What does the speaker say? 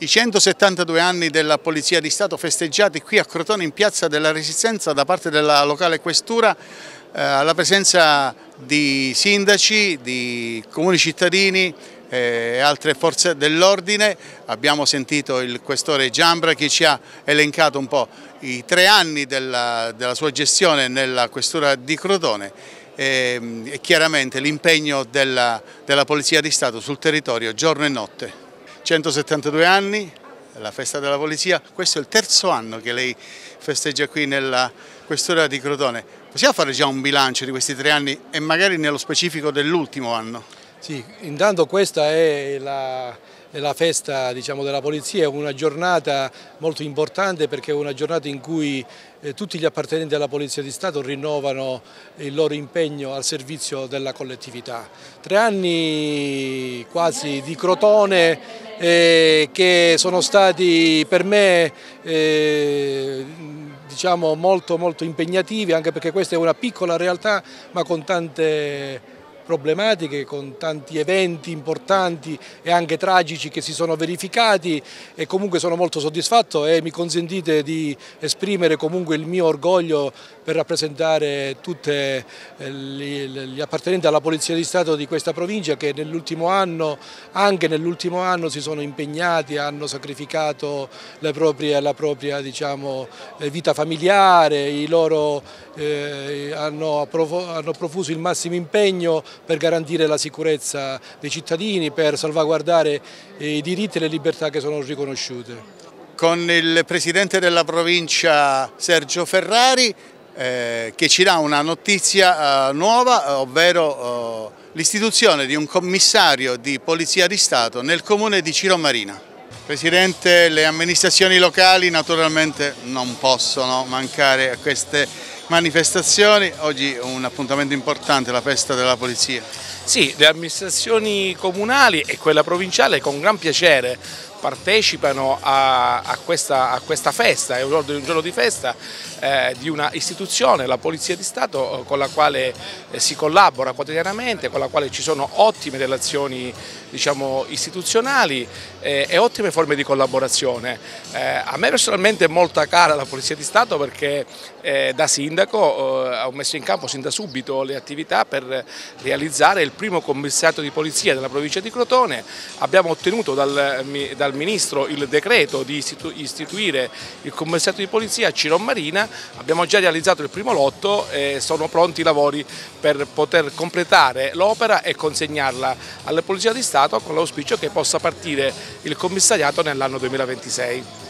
I 172 anni della Polizia di Stato festeggiati qui a Crotone in Piazza della Resistenza da parte della locale questura eh, alla presenza di sindaci, di comuni cittadini eh, e altre forze dell'ordine. Abbiamo sentito il questore Giambra che ci ha elencato un po' i tre anni della, della sua gestione nella questura di Crotone e, e chiaramente l'impegno della, della Polizia di Stato sul territorio giorno e notte. 172 anni, la festa della polizia, questo è il terzo anno che lei festeggia qui nella questura di Crotone. Possiamo fare già un bilancio di questi tre anni e magari nello specifico dell'ultimo anno? Sì, intanto questa è la, la festa diciamo, della polizia, è una giornata molto importante perché è una giornata in cui eh, tutti gli appartenenti alla Polizia di Stato rinnovano il loro impegno al servizio della collettività. Tre anni quasi di Crotone eh, che sono stati per me eh, diciamo molto, molto impegnativi anche perché questa è una piccola realtà ma con tante problematiche, con tanti eventi importanti e anche tragici che si sono verificati e comunque sono molto soddisfatto e mi consentite di esprimere comunque il mio orgoglio per rappresentare tutti eh, gli appartenenti alla Polizia di Stato di questa provincia che nell'ultimo anno, anche nell'ultimo anno si sono impegnati, hanno sacrificato la propria, la propria diciamo, eh, vita familiare, loro, eh, hanno profuso il massimo impegno per garantire la sicurezza dei cittadini, per salvaguardare i diritti e le libertà che sono riconosciute. Con il Presidente della provincia Sergio Ferrari eh, che ci dà una notizia eh, nuova, ovvero eh, l'istituzione di un commissario di Polizia di Stato nel comune di Ciro Marina. Presidente, le amministrazioni locali naturalmente non possono mancare a queste manifestazioni, oggi un appuntamento importante, la festa della polizia. Sì, le amministrazioni comunali e quella provinciale con gran piacere partecipano a, a, questa, a questa, festa, è un giorno di festa eh, di una istituzione, la Polizia di Stato, con la quale eh, si collabora quotidianamente, con la quale ci sono ottime relazioni diciamo, istituzionali eh, e ottime forme di collaborazione. Eh, a me personalmente è molto cara la Polizia di Stato perché eh, da sindaco eh, ho messo in campo sin da subito le attività per realizzare il primo commissariato di polizia della provincia di Crotone, abbiamo ottenuto dal, dal dal Ministro il decreto di istituire il commissariato di polizia a Ciron Marina, abbiamo già realizzato il primo lotto e sono pronti i lavori per poter completare l'opera e consegnarla alla Polizia di Stato con l'auspicio che possa partire il commissariato nell'anno 2026.